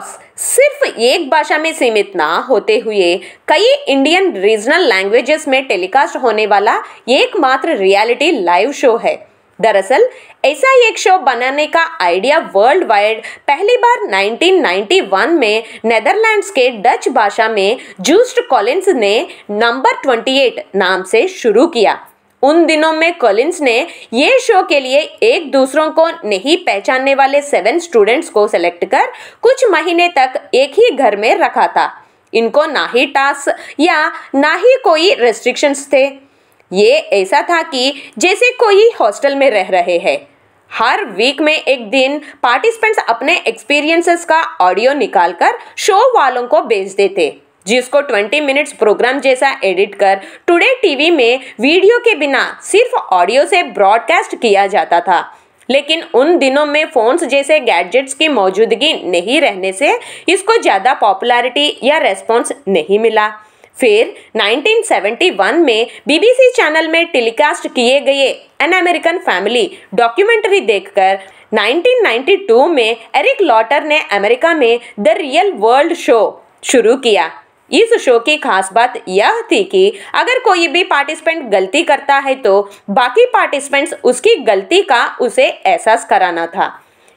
Big सिर्फ़ एक भाषा में सीमित ना होते हुए कई इंडियन रीजनल लैंग्वेजेस में टेलीकास्ट होने वाला एकमात्र रियलिटी लाइव शो है। दरअसल, ऐसा एक शो बनाने का आइडिया वर्ल्ड वाइड पहली बार 1991 में नेदरलैंड्स के डच भाषा में जूस्ट कॉलिंस ने नंबर 28 नाम से शुरू किया। उन दिनों में कॉलिंस ने ये शो के लिए एक दूसरों को नहीं पहचानने वाले सेवन स्टूडेंट्स को सेलेक्ट कर कुछ महीने तक एक ही घर में रखा था। इनको ना ही टास्क या ना ही कोई रेस्ट्रिक्शंस थे। ये ऐसा था कि जैसे कोई हॉस्टल में रह रहे हैं। हर वीक में एक दिन पार्टिसिपेंट्स अपने एक्सपीरियंसेस का ऑडियो निकालकर शो वालों को भेज देते। जिसको 20 मिनट्स प्रोग्राम जैसा एडिट कर टुडे टीवी में वीडियो के बिना सिर्फ़ ऑडियो से ब्रॉडकास्ट किया जाता था। लेकिन उन दिनों में फोन्स जैसे गैजेट्स की मौजूदगी नहीं रहने से इसको ज़्यादा पॉपुलैरिटी या रेस्पॉन्स नहीं मिला। फिर 1971 में बीबीसी चैनल में टेलीकास्ट किए गए एन अमेरिकन फैमिली डॉक्यूमेंट्री देखकर 1992 में एरिक लॉटर ने अमेरिका में द रियल वर्ल्ड शो शुरू किया। इस शो की खास बात यह थी कि अगर कोई भी पार्टिसिपेंट गलती करता है तो बाकी पार्टिसिपेंट्स उसकी गलती का उसे एहसास कराना था।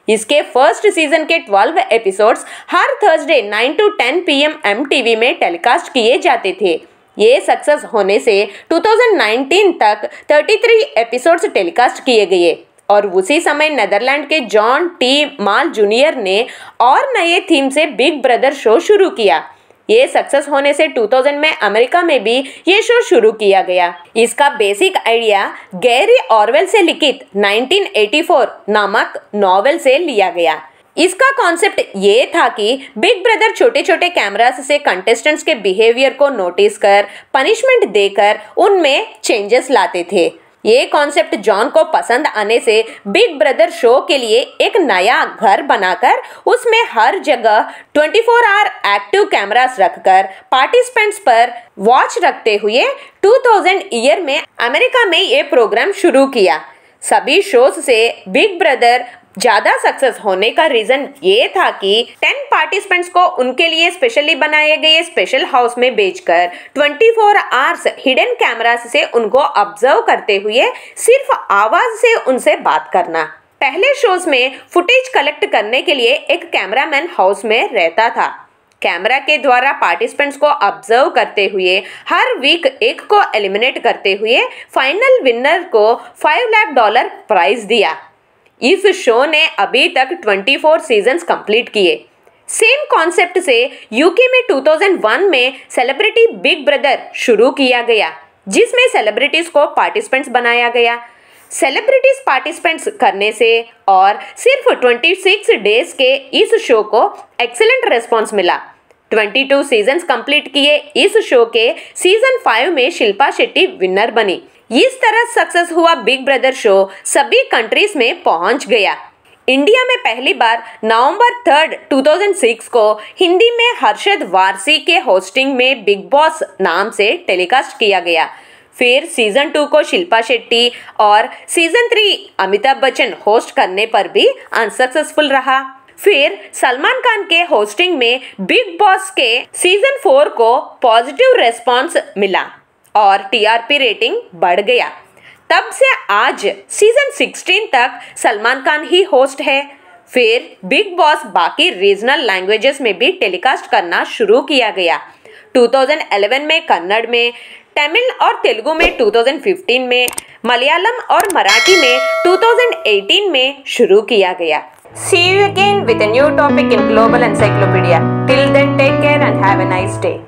इसके फ़र्स्ट सीज़न के 12 एपिसोड्स हर थर्सडे 9 टू 10 पीएम एमटीवी में टेलीकास्ट किए जाते थे। ये सक्सेस होने से 2019 तक 33 एपिसोड्स टेलीकास्ट किए गए और उसी समय नेदरलैंड के जॉन टी माल जूनियर ने और नए थीम से बिग ब्रदर शो शुरू किया। ये सक्सेस होने से 2000 में अमेरिका में भी ये शो शुरू किया गया। इसका बेसिक आइडिया गैरी ऑरवेल से लिखित 1984 नामक नॉवेल से लिया गया। इसका कॉन्सेप्ट ये था कि बिग ब्रदर छोटे छोटे कैमरास से कंटेस्टेंट्स के बिहेवियर को नोटिस कर पनिशमेंट देकर उनमें चेंजेस लाते थे। ये कॉन्सेप्ट जॉन को पसंद आने से बिग ब्रदर शो के लिए एक नया घर बनाकर उसमें हर जगह 24 फोर आवर एक्टिव कैमरास रखकर पार्टिसिपेंट्स पर वॉच रखते हुए 2000 ईयर में अमेरिका में ये प्रोग्राम शुरू किया। सभी शोज़ से बिग ब्रदर ज़्यादा सक्सेस होने का रीजन ये था कि 10 पार्टिसिपेंट्स को उनके लिए स्पेशली बनाए गए स्पेशल हाउस में भेजकर 24 फोर आवर्स हिडन कैमरा से उनको ऑब्ज़र्व करते हुए सिर्फ़ आवाज़ से उनसे बात करना। पहले शोज़ में फुटेज कलेक्ट करने के लिए एक कैमरामैन हाउस में रहता था। कैमरा के द्वारा पार्टिसिपेंट्स को ऑब्ज़र्व करते हुए, हर वीक एक को एलिमिनेट करते हुए फाइनल विनर को फाइव लाख डॉलर प्राइज दिया। इस शो ने अभी तक 24 सीजन्स कंप्लीट किए। सेम कॉन्सेप्ट से यूके में 2001 में सेलिब्रिटी बिग ब्रदर शुरू किया गया, जिसमें सेलिब्रिटीज को पार्टिसिपेंट्स बनाया गया। सेलिब्रिटीज पार्टिसिपेंट्स करने से और सिर्फ़ 26 डेज़ के इस शो को एक्सेलेंट रेस्पॉन्स मिला। 22 सीजन्स कंप्लीट किए इस शो के सीज़न 5 में शिल्पा शेट्टी विनर बनी। इस तरह सक्सेस हुआ बिग ब्रदर शो सभी कंट्रीज़ में पहुँच गया। इंडिया में पहली बार नवंबर थर्ड 2006 को हिंदी में हर्षद वारसी के होस्टिंग में बिग बॉस नाम से टेलीकास्ट किया गया। फिर सीज़न टू को शिल्पा शेट्टी और season three Amitabh Bachchan host करने पर भी अनसक्सेसफुल रहा। फिर सलमान खान के होस्टिंग में बिग बॉस के सीज़न फोर को पॉजिटिव रेस्पॉन्स मिला। और टीआरपी रेटिंग बढ़ गया तब से आज सीज़न 16 तक सलमान खान ही होस्ट है फिर बिग बॉस बाकी रीजनल लैंग्वेजेस में भी टेलीकास्ट करना शुरू किया गया 2011 में कन्नड़ में तमिल और तेलुगु में 2015 में मलयालम और मराठी में 2018 में शुरू किया गया See you again with a new topic in Global Encyclopedia. Till then, take care and have a nice day.